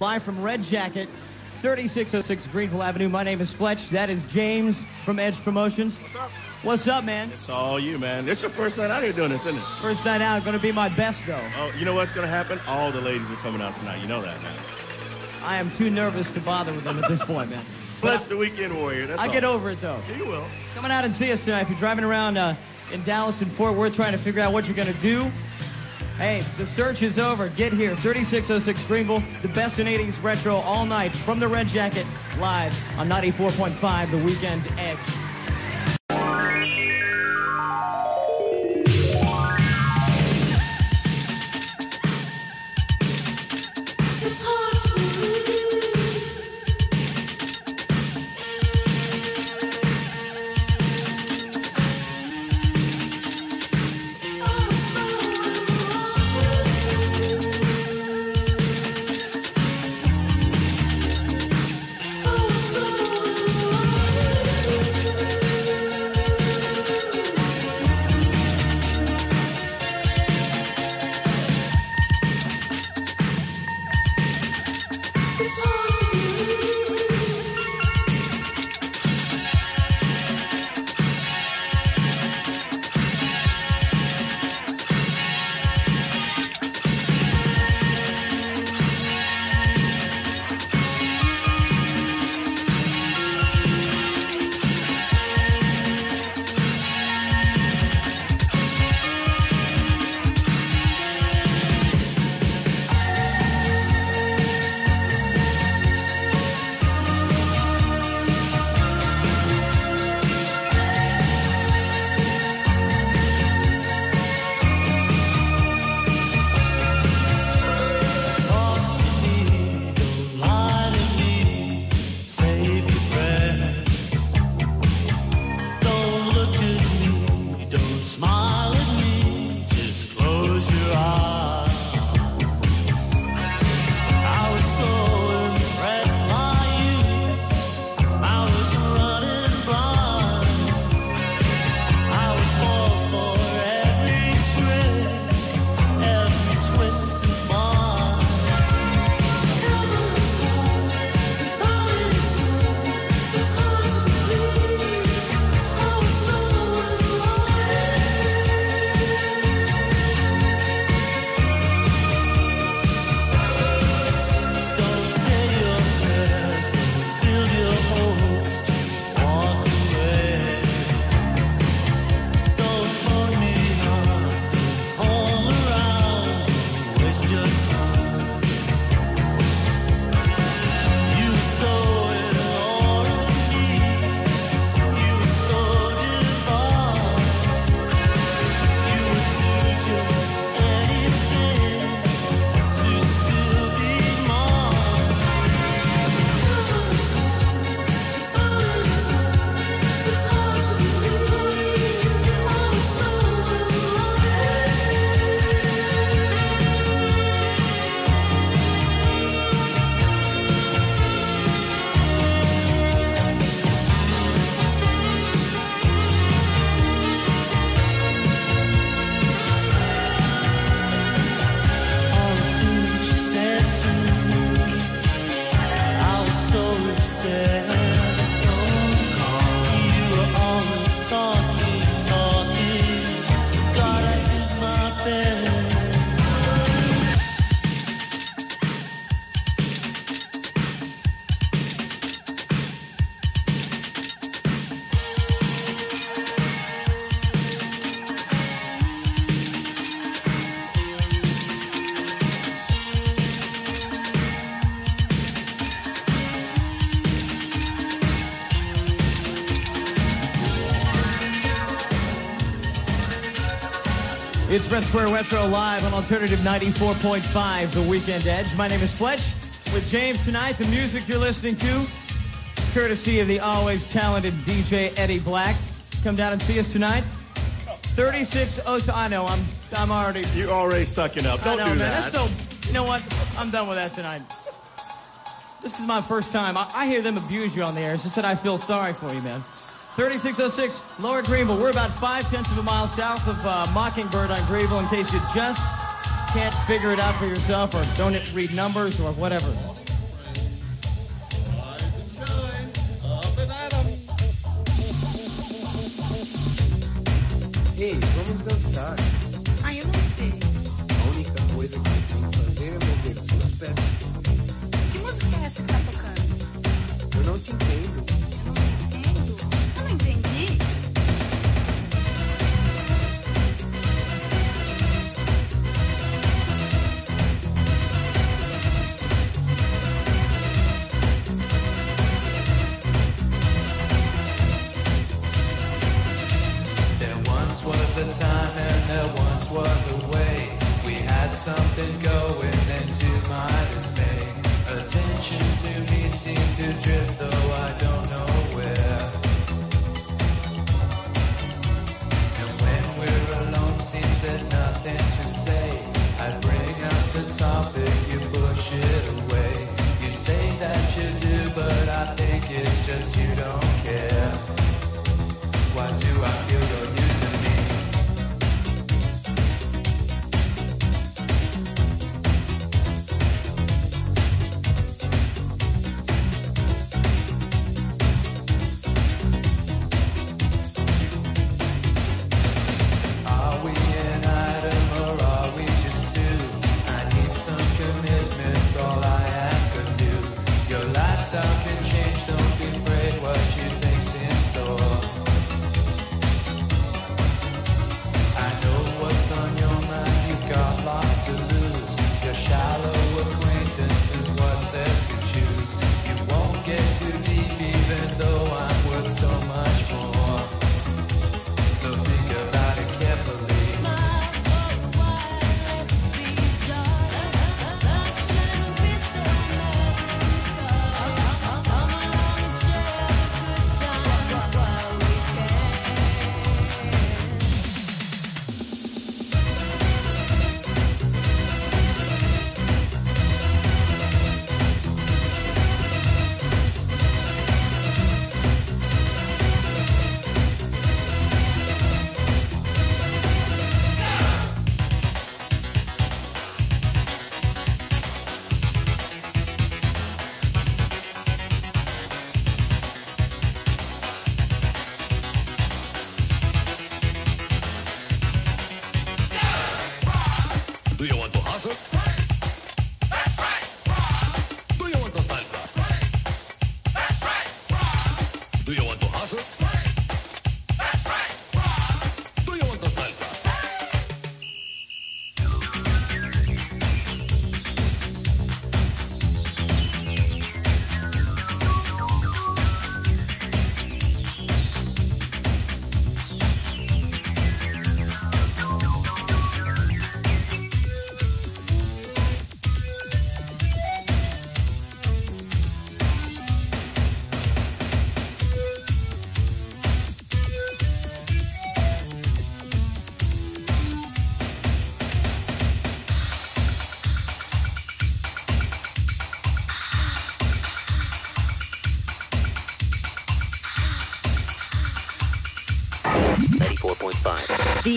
live from Red Jacket, 3606 Greenville Avenue. My name is Fletch. That is James from Edge Promotions. What's up? What's up, man? It's all you, man. It's your first night out here doing this, isn't it? First night out, gonna be my best though. Oh, you know what's gonna happen? All the ladies are coming out tonight. You know that, man. I am too nervous to bother with them at this point, man. Fletch the weekend warrior. That's I all. get over it though. Yeah, you will. Coming out and see us tonight. If you're driving around uh, in Dallas and Fort Worth trying to figure out what you're gonna do, hey, the search is over. Get here, 3606 Greenville, the best in 80s retro all night from the Red Jacket, live on 94.5 The Weekend Edge. Red Square Retro live on Alternative 94.5 The Weekend Edge. My name is Fletch with James tonight. The music you're listening to, courtesy of the always talented DJ Eddie Black. Come down and see us tonight. 36 oh, so I know, I'm I'm already You're already sucking up. Don't know, do man. that. That's so. You know what? I'm done with that tonight. This is my first time. I, I hear them abuse you on the air. It's just that I feel sorry for you, man. 3606 Lower Greenville. We're about five tenths of a mile south of uh, Mockingbird on Greenville in case you just can't figure it out for yourself or don't read numbers or whatever. Dançar. Eu não sei. A única coisa que que fazer é mover os seus pés. Que música é essa que tá tocando? Eu não te entendo.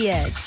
The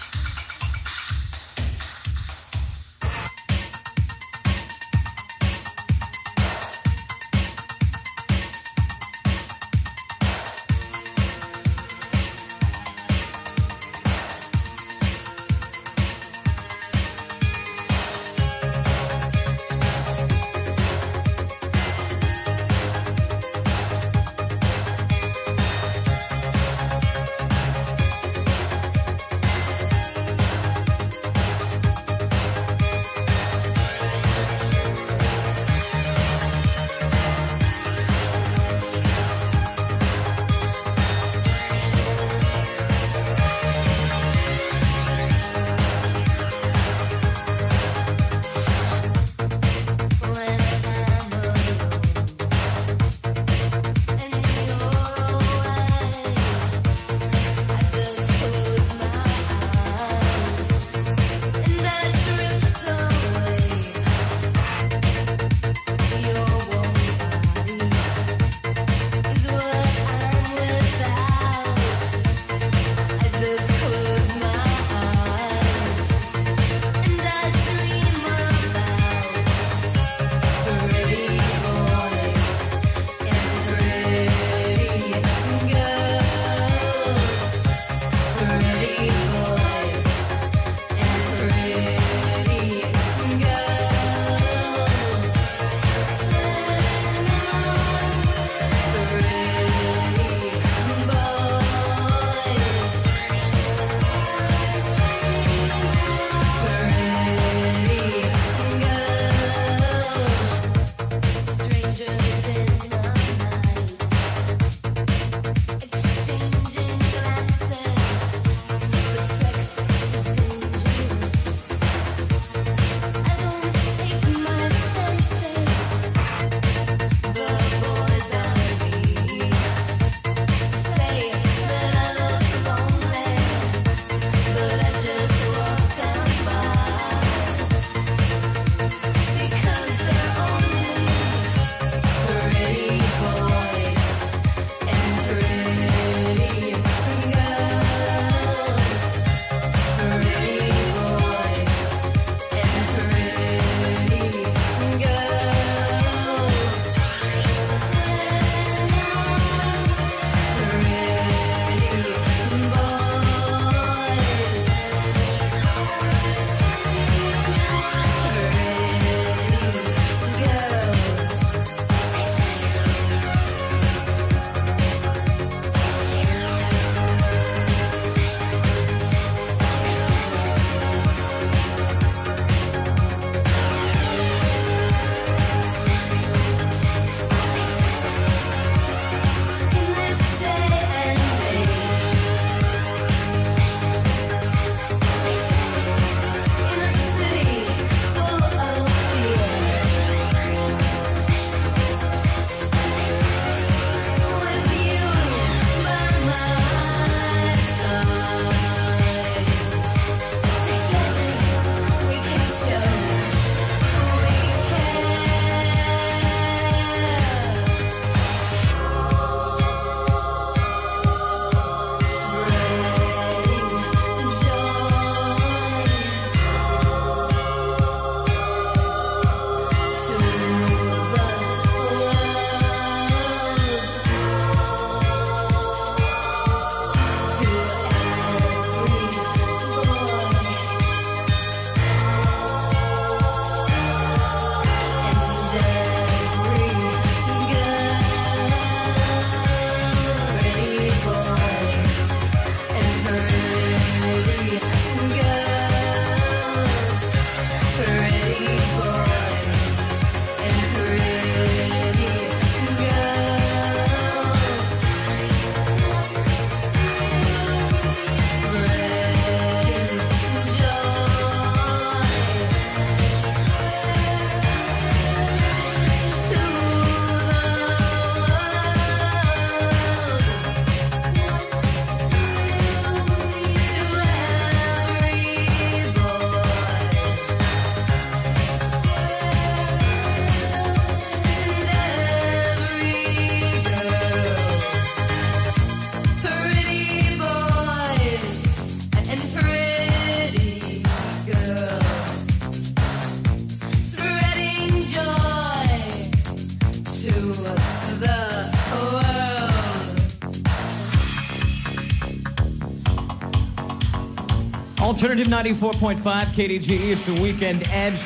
Alternative 94.5 KDGE. It's the Weekend Edge.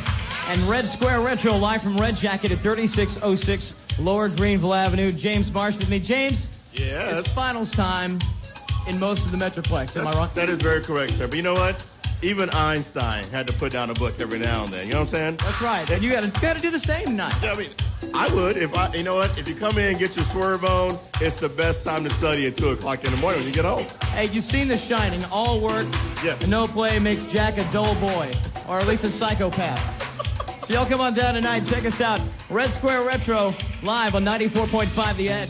And Red Square Retro live from Red Jacket at 3606 Lower Greenville Avenue. James Marsh with me. James, Yeah, it's finals time in most of the Metroplex. Am I that's- wrong? that is very correct, sir. But you know what? Even Einstein had to put down a book every now and then. You know what I'm saying? That's right. And you got to you got to do the same tonight. Yeah, I mean, I would if I. You know what? If you come in and get your swerve on, it's the best time to study at two o'clock in the morning when you get home. Hey, you've seen The Shining. All work, Yes. no play makes Jack a dull boy, or at least a psychopath. So y'all come on down tonight. Check us out. Red Square Retro live on 94.5 The Edge.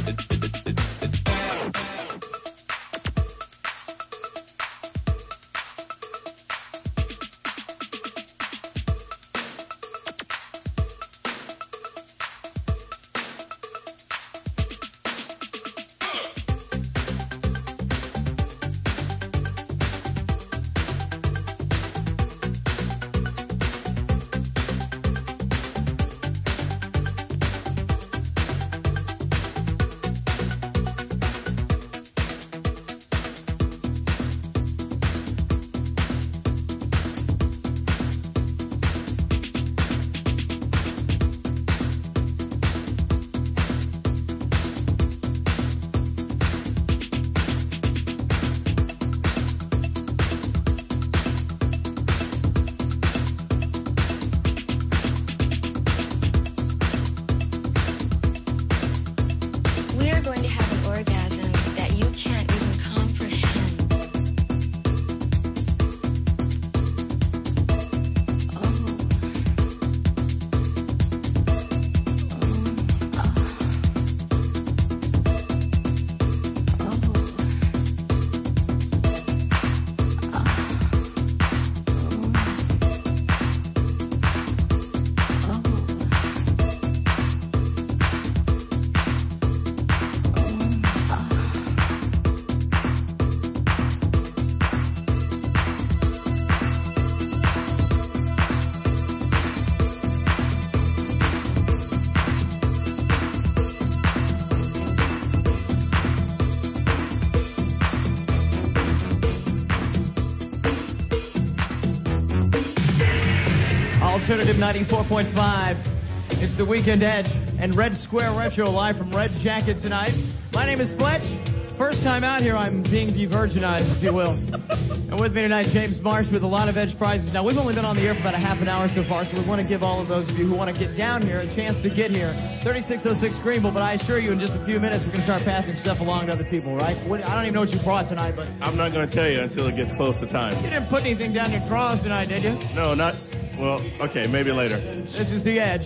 Alternative 94.5. It's the Weekend Edge and Red Square Retro live from Red Jacket tonight. My name is Fletch. First time out here, I'm being de-virginized, if you will. and with me tonight, James Marsh with a lot of Edge prizes. Now, we've only been on the air for about a half an hour so far, so we want to give all of those of you who want to get down here a chance to get here. 3606 Greenville, but I assure you in just a few minutes, we're going to start passing stuff along to other people, right? What, I don't even know what you brought tonight, but I'm not going to tell you until it gets close to time. you didn't put anything down your drawers tonight, did you? No, not. Well, okay, maybe later. This is the Edge.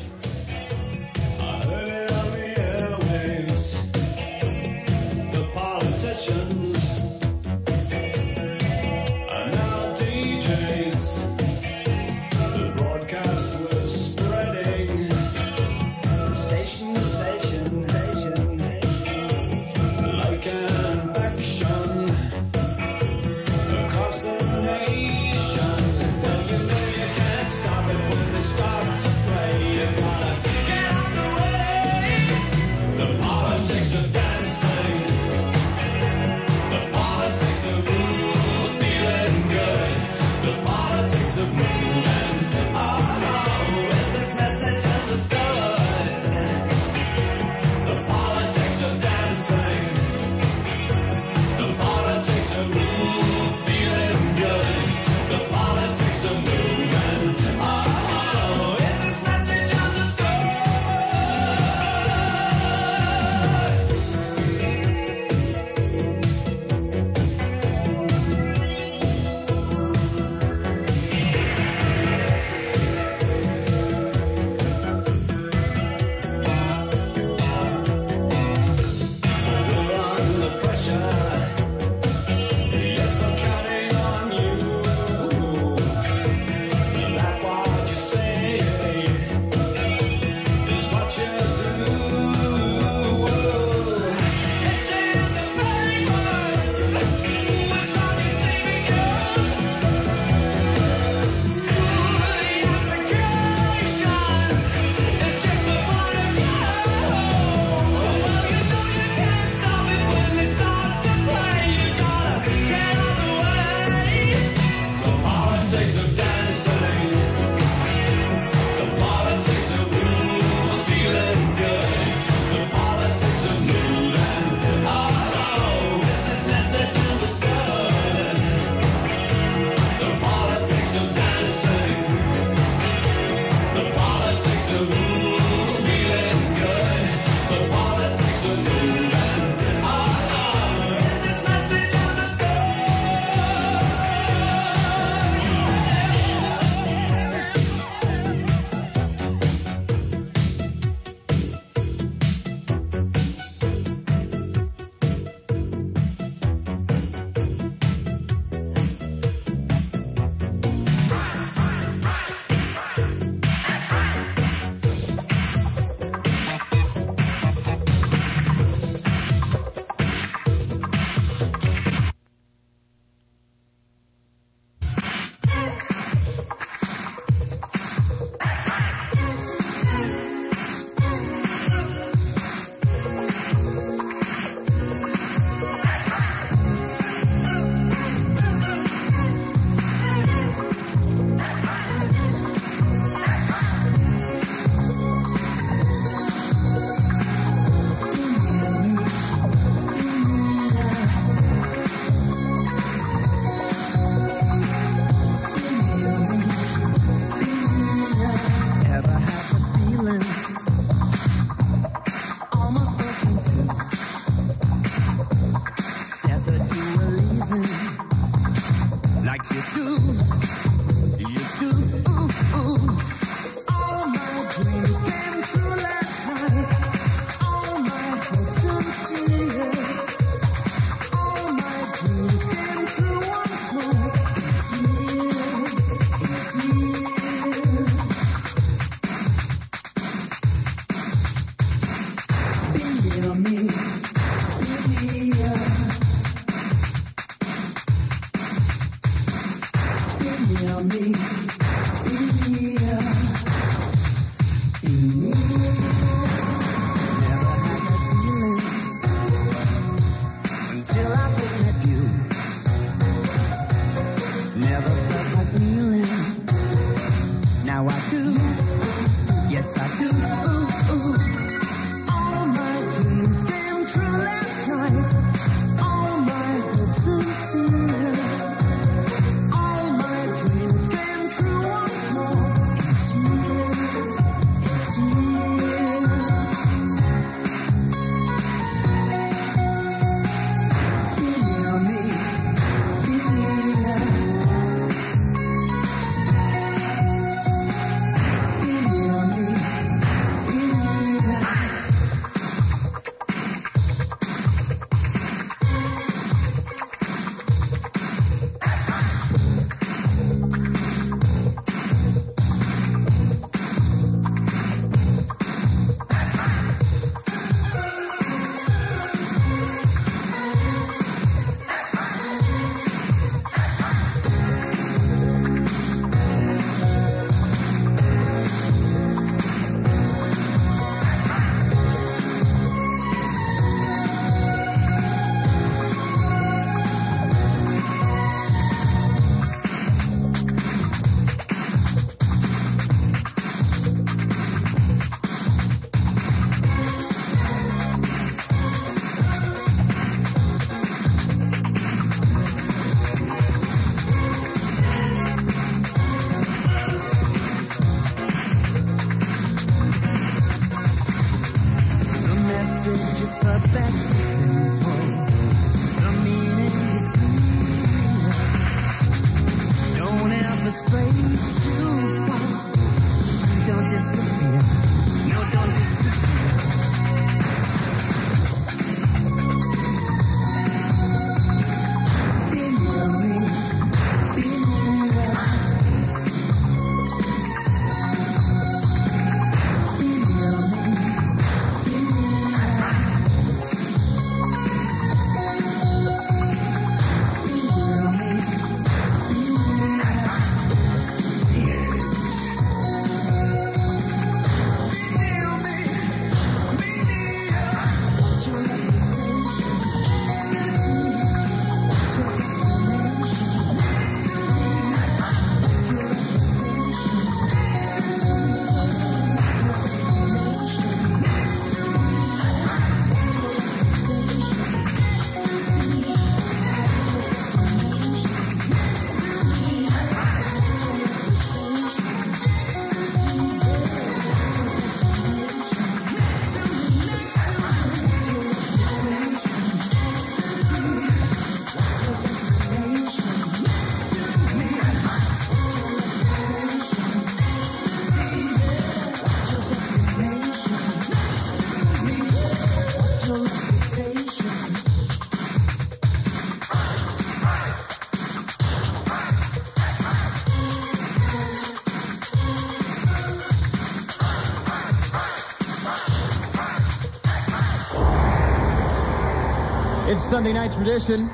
Sunday night tradition.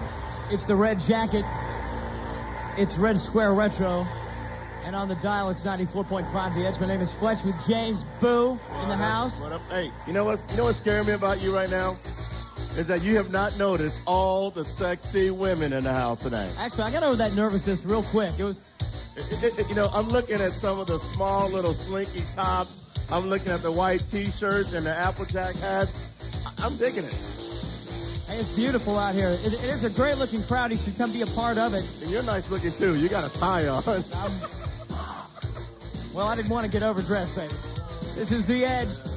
It's the red jacket. It's Red Square Retro. And on the dial, it's 94.5 The Edge. My name is Fletch with James Boo in the house. What up? Hey, you know what's you know what's scaring me about you right now? Is that you have not noticed all the sexy women in the house tonight. Actually, I got over that nervousness real quick. It was It- it- it- you know, I'm looking at some of the small little slinky tops. I'm looking at the white T-shirts and the Applejack hats. I'm digging it. It's beautiful out here. It, it is a great looking crowd. You should come be a part of it. And you're nice looking too. You got a tie on. Um, well, I didn't want to get overdressed, baby. This is The Edge.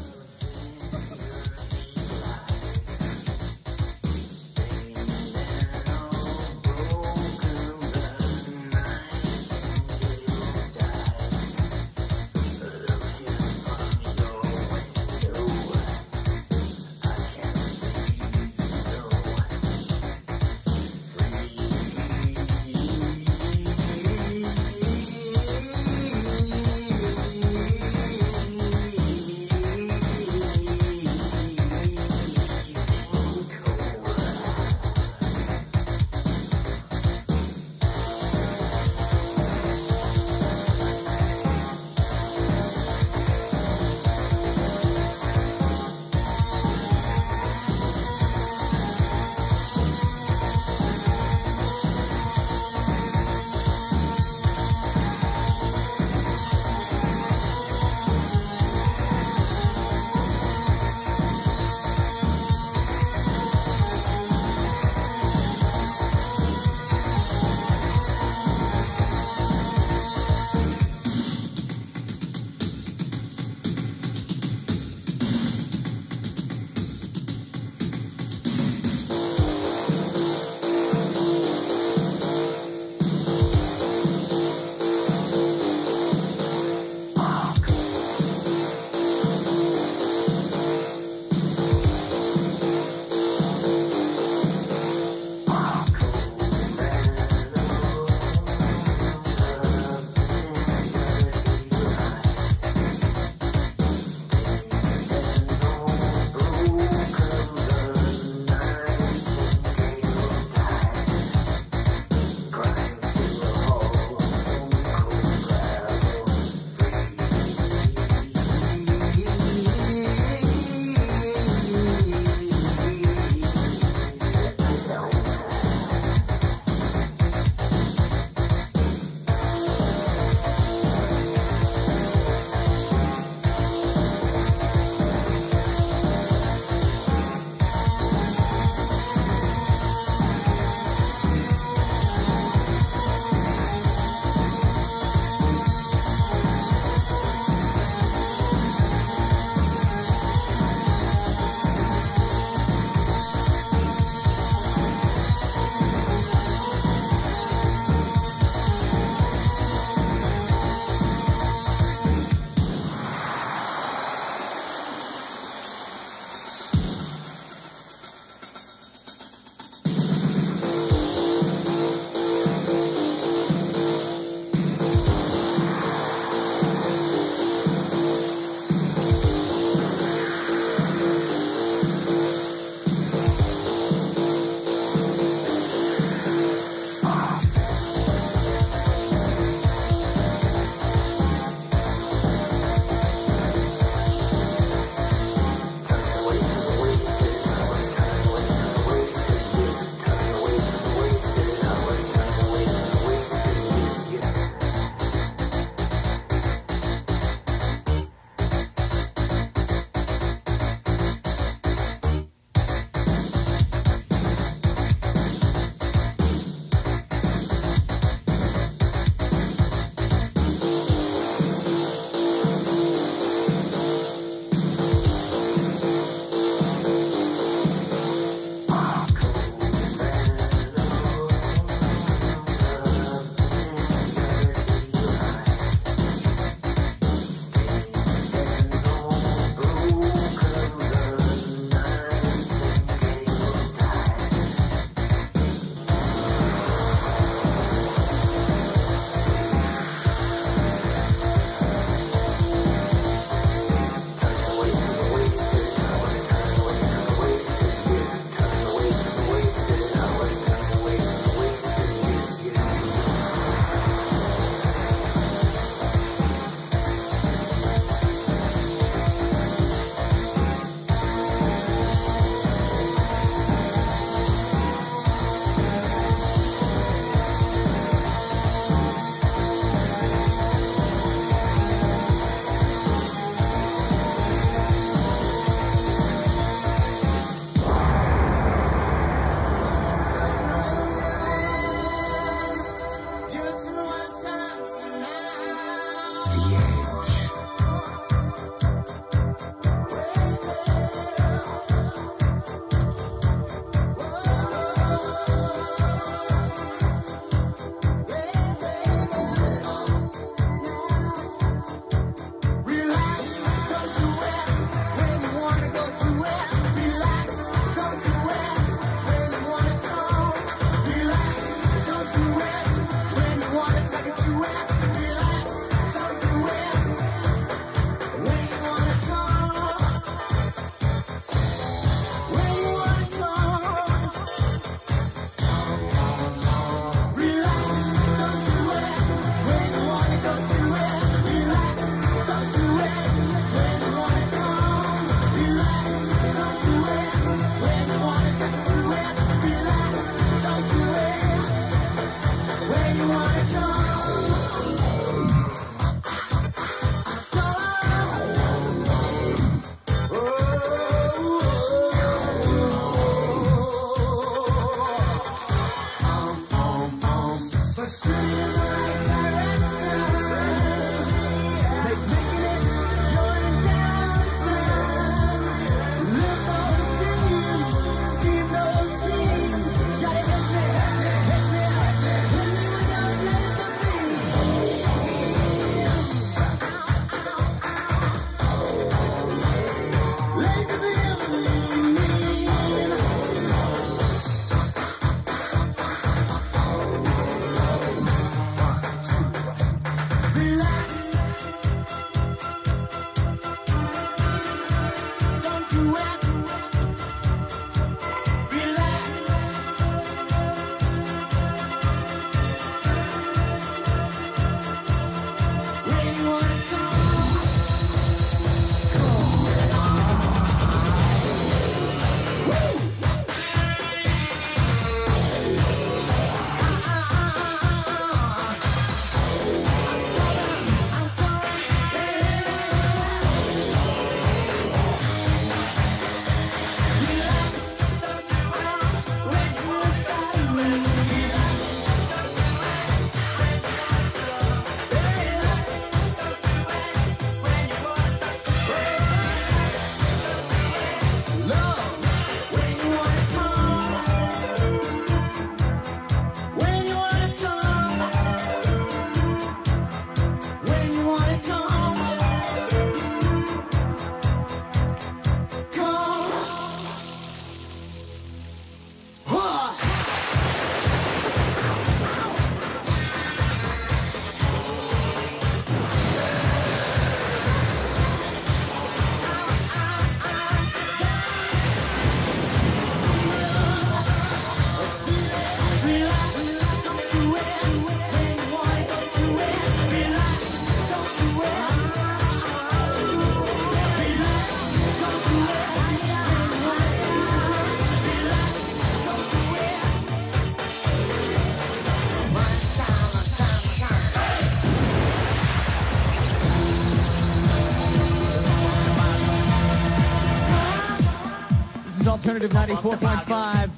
Alternative 94.5.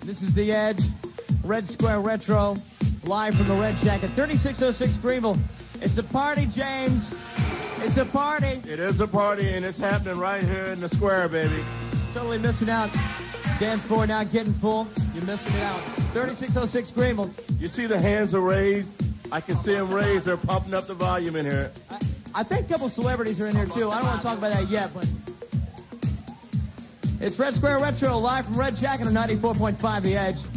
This is The Edge, Red Square Retro, live from the Red Shack at 3606 Greenville. It's a party, James. It's a party. It is a party, and it's happening right here in the square, baby. Totally missing out. Dance floor not getting full. You're missing it out. 3606 Greenville. You see the hands are raised. I can see them raised. They're pumping up the volume in here. I think a couple celebrities are in here too. I don't want to talk about that yet, but it's Red Square Retro live from Red Jacket on 94.5 The Edge.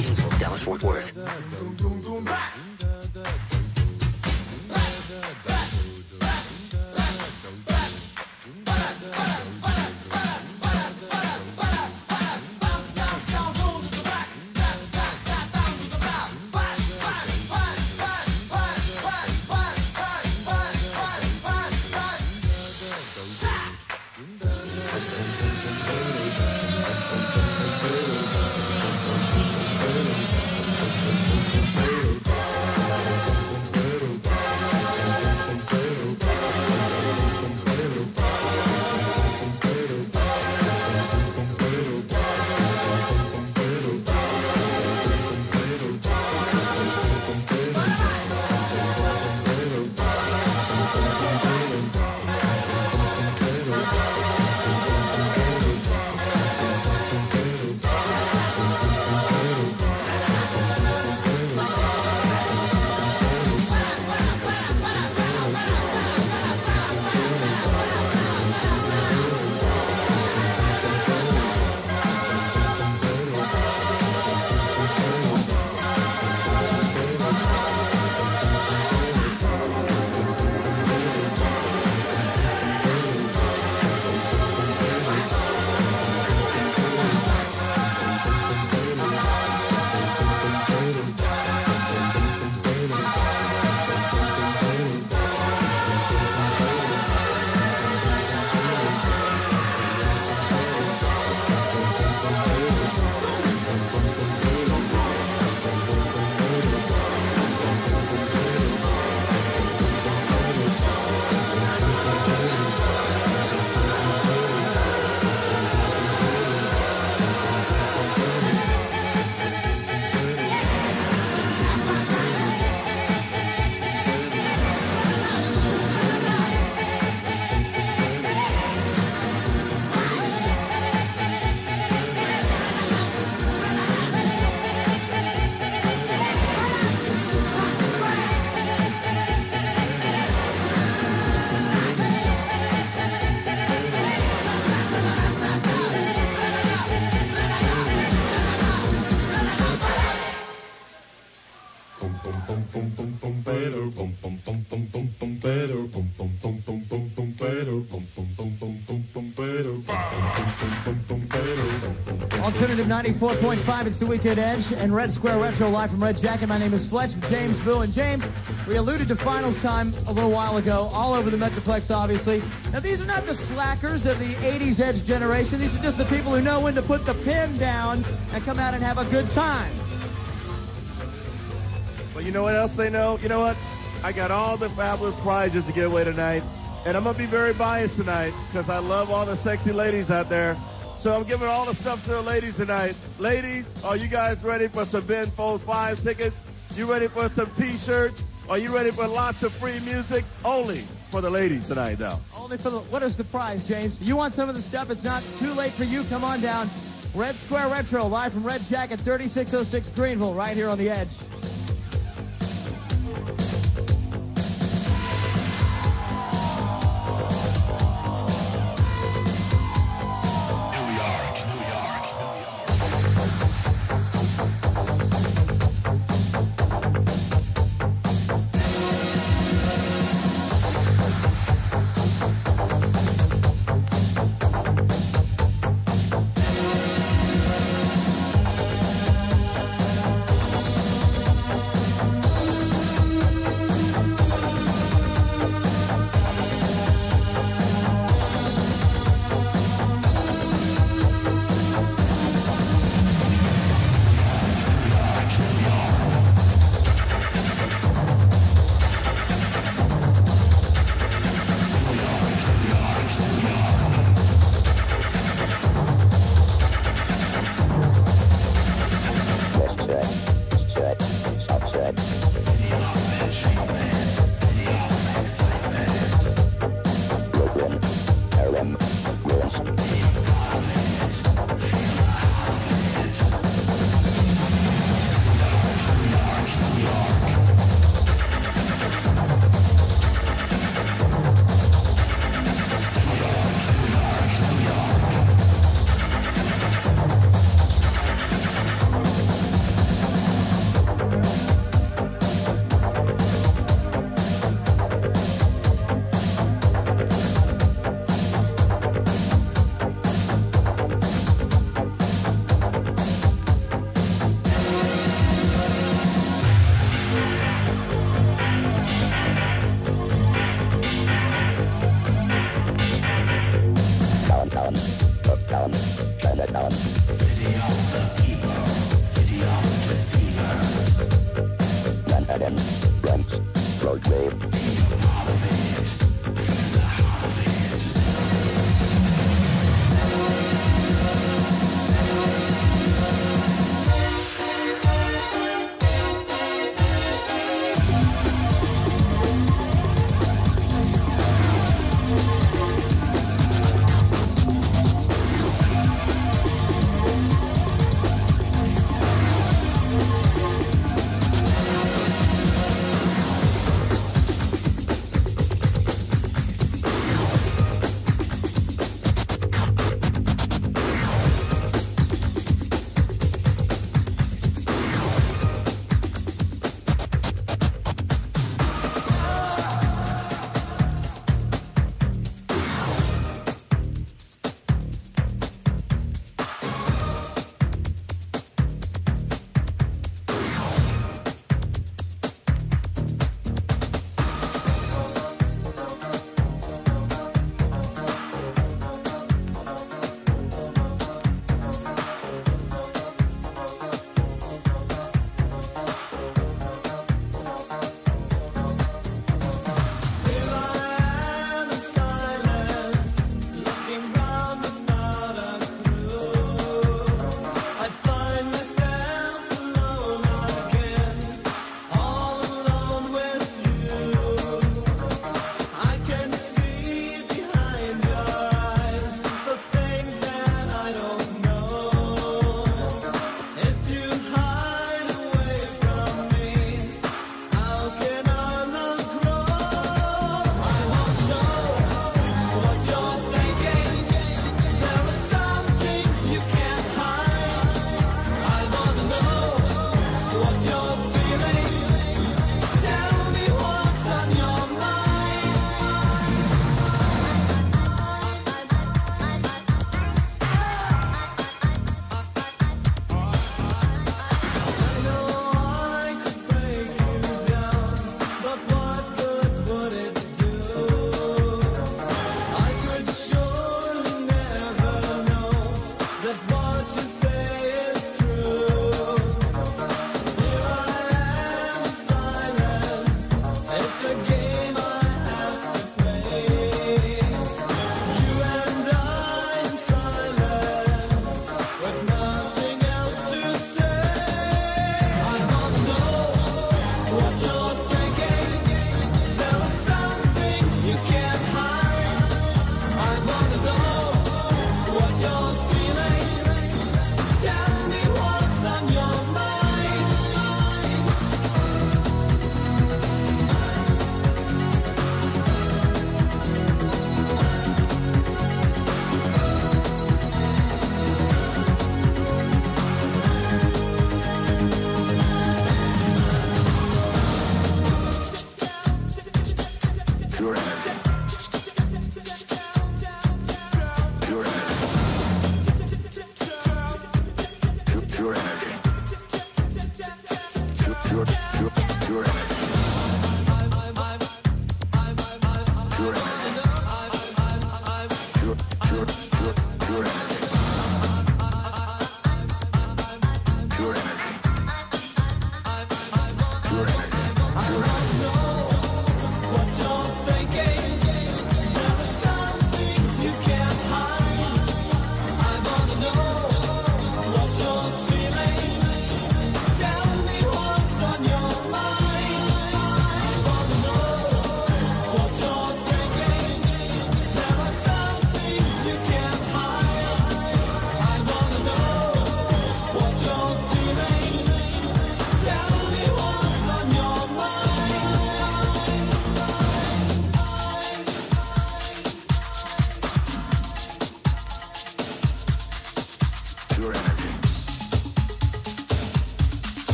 Hinsville, Dallas Fort Worth. 94.5, it's the Weekend Edge and Red Square Retro live from Red Jacket. My name is Fletch with James, Bill, and James. We alluded to finals time a little while ago, all over the Metroplex, obviously. Now, these are not the slackers of the 80s Edge generation. These are just the people who know when to put the pen down and come out and have a good time. But you know what else they know? You know what? I got all the fabulous prizes to give away tonight. And I'm going to be very biased tonight because I love all the sexy ladies out there. So I'm giving all the stuff to the ladies tonight. Ladies, are you guys ready for some Ben Folds 5 tickets? You ready for some t-shirts? Are you ready for lots of free music? Only for the ladies tonight, though. Only for the, what is the prize, James? You want some of the stuff? It's not too late for you. Come on down. Red Square Retro, live from Red Jacket, 3606 Greenville, right here on the edge.